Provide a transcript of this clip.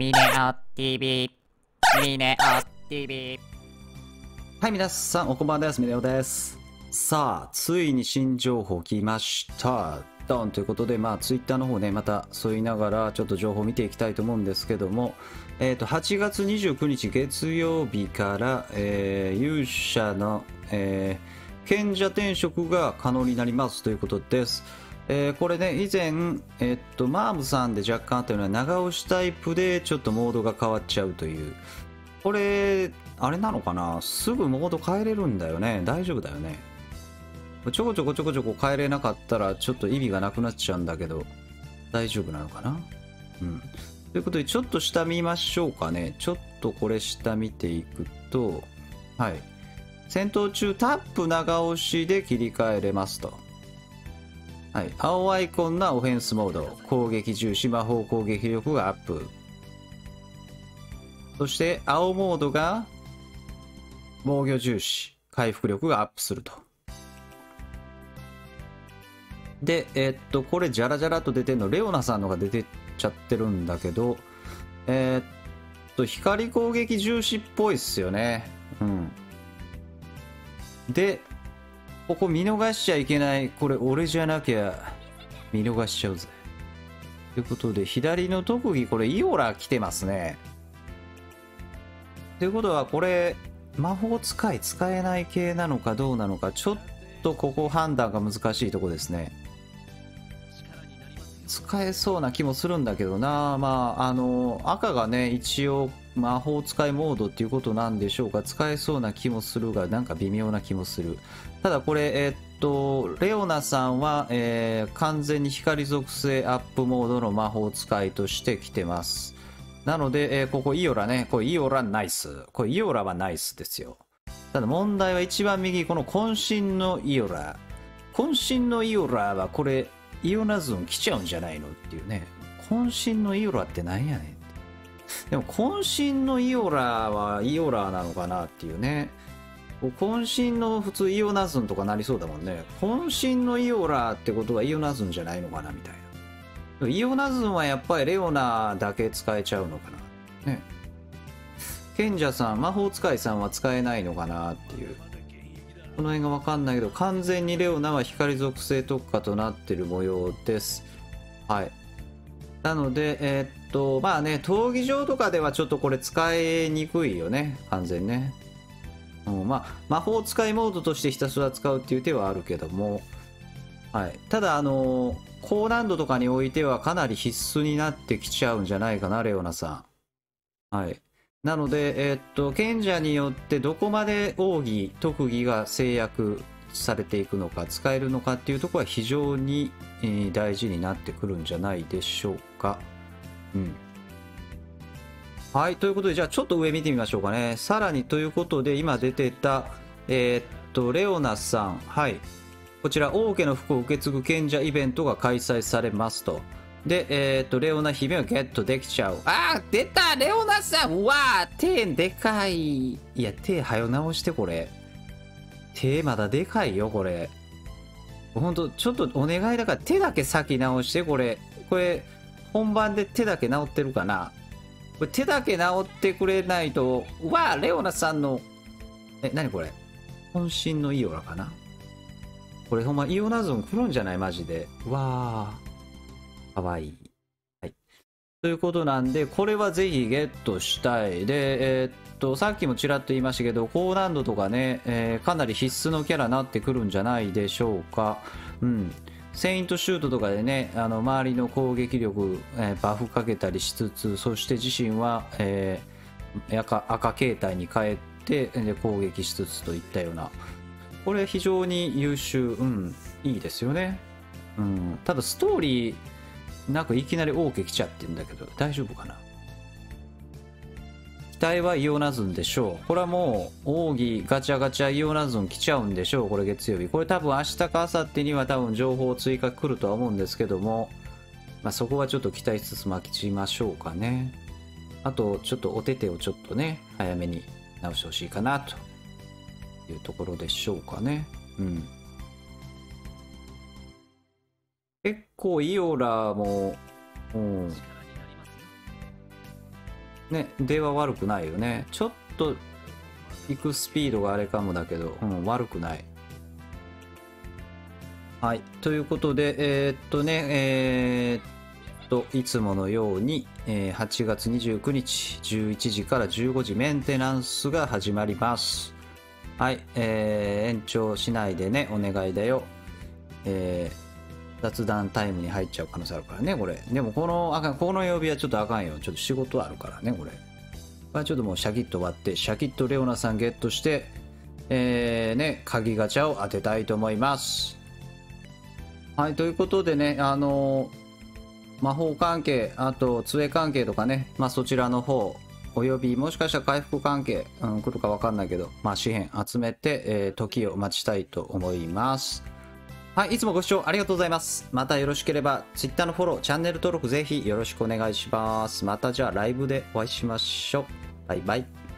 ミネオ TV ミネオ TV はい、皆さん、おこんばんです。ミネオです。さあ、ついに新情報来ました。ドンということで、まあ、ツイッターの方ね、またそう言いながら、ちょっと情報を見ていきたいと思うんですけども、えっ、と、8月29日月曜日から、えー勇者の、えー賢者転職が可能になりますということです。えーこれね、以前、えっと、マームさんで若干あったような長押しタイプでちょっとモードが変わっちゃうという。これ、あれなのかな？すぐモード変えれるんだよね。大丈夫だよね。ちょこちょこちょこちょこ変えれなかったらちょっと意味がなくなっちゃうんだけど、大丈夫なのかな？うん。ということで、ちょっと下見ましょうかね。ちょっとこれ下見ていくと、はい。戦闘中タップ長押しで切り替えれますと。はい。青アイコンなオフェンスモード。攻撃重視、魔法攻撃力がアップ。そして青モードが防御重視、回復力がアップすると。で、えっと、これジャラジャラと出てるの、レオナさんのが出てっちゃってるんだけど、えーっと、光攻撃重視っぽいっすよね。うん。で、ここ見逃しちゃいけない。これ俺じゃなきゃ見逃しちゃうぜ。ということで、左の特技、これイオラ来てますね。ということは、これ、魔法使い使えない系なのかどうなのか、ちょっとここ判断が難しいとこですね。使えそうな気もするんだけどな。まあ、あの、赤がね、一応魔法使いモードっていうことなんでしょうか。使えそうな気もするが、なんか微妙な気もする。ただこれ、えーっと、レオナさんは、えー完全に光属性アップモードの魔法使いとして来てます。なので、えーここイオラね、これイオラナイス。これイオラはナイスですよ。ただ問題は一番右、この渾身のイオラ。渾身のイオラはこれ、イオナズン来ちゃうんじゃないのっていうね。渾身のイオラってなんやねん。でも渾身のイオラはイオラなのかなっていうね。渾身の普通イオナズンとかなりそうだもんね。渾身のイオラってことはイオナズンじゃないのかなみたいな。イオナズンはやっぱりレオナだけ使えちゃうのかな。ね。賢者さん、魔法使いさんは使えないのかなっていう。この辺がわかんないけど、完全にレオナは光属性特化となってる模様です。はい。なので、えーっと、まあね、闘技場とかではちょっとこれ使いにくいよね。完全ね。うん、まあ、魔法使いモードとしてひたすら使うっていう手はあるけども、はい。ただ、あの高難度とかにおいてはかなり必須になってきちゃうんじゃないかな、レオナさん。はい。なので、えーっと、賢者によってどこまで奥義、特技が制約されていくのか、使えるのかっていうところは非常に、えー大事になってくるんじゃないでしょうか。うん。はい、ということで、じゃあちょっと上見てみましょうかね。さらにということで、今出てた、えーっと、レオナさん。はい。こちら、王家の服を受け継ぐ賢者イベントが開催されますと。で、えーっと、レオナ姫をゲットできちゃう。あー、出たレオナさんうわー手でかい。いや、手早直して、これ。手まだでかいよ、これ。ほんと、ちょっとお願いだから手だけ先直して、これ。これ、本番で手だけ直ってるかなこれ手だけ直ってくれないと、うわーレオナさんの、え、なにこれ？渾身のイオラかな？これほんまイオナズン来るんじゃない？マジで。うわー。かわいい。はい。ということなんで、これはぜひゲットしたい。で、えーっと、さっきもちらっと言いましたけど、高難度とかね、えーかなり必須のキャラになってくるんじゃないでしょうか。うん。セイントシュートとかでね、あの周りの攻撃力、えーバフかけたりしつつ、そして自身は、えー赤赤形態に変えてで攻撃しつつといったような、これ非常に優秀、うん、いいですよね。うん、ただストーリーなくいきなり王家来ちゃってんだけど、大丈夫かな？期待はイオナズンでしょう。これはもう、奥義ガチャガチャイオナズン来ちゃうんでしょう。これ月曜日。これ多分明日か明後日には多分情報追加来るとは思うんですけども、まあ、そこはちょっと期待しつつ待ちましょうかね。あと、ちょっとお手手をちょっとね、早めに直してほしいかなというところでしょうかね。うん。結構イオラも、うん。ね、出は悪くないよね。ちょっと、行くスピードがあれかもだけど、うん、悪くない。はい。ということで、えーっとね、えーっと、いつものように、えー8月29日、11時から15時、メンテナンスが始まります。はい。えー延長しないでね、お願いだよ。えー雑談タイムに入っちゃう可能性あるからね、これ。でも、この、あかん、この曜日はちょっとあかんよ。ちょっと仕事あるからね、これ。まあ、ちょっともうシャキッと終わって、シャキッとレオナさんゲットして、えー、ね、鍵ガチャを当てたいと思います。はい、ということでね、あの魔法関係、あと、杖関係とかね、まあ、そちらの方、および、もしかしたら回復関係、うん、来るかわかんないけど、まあ、紙幣集めて、えー時を待ちたいと思います。はい、いつもご視聴ありがとうございます。またよろしければ、Twitter のフォロー、チャンネル登録ぜひよろしくお願いします。またじゃあライブでお会いしましょう。バイバイ。